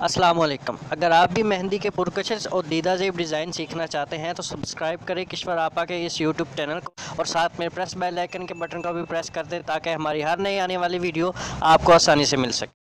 अस्सलाम वालेकुम अगर आप भी मेहंदी के पुरकशस और दीदा जेब डिज़ाइन सीखना चाहते हैं तो सब्सक्राइब करें किश्वर आपा के इस यूट्यूब चैनल को और साथ में प्रेस बेल आइकन के बटन को भी प्रेस कर दें ताकि हमारी हर नई आने वाली वीडियो आपको आसानी से मिल सके।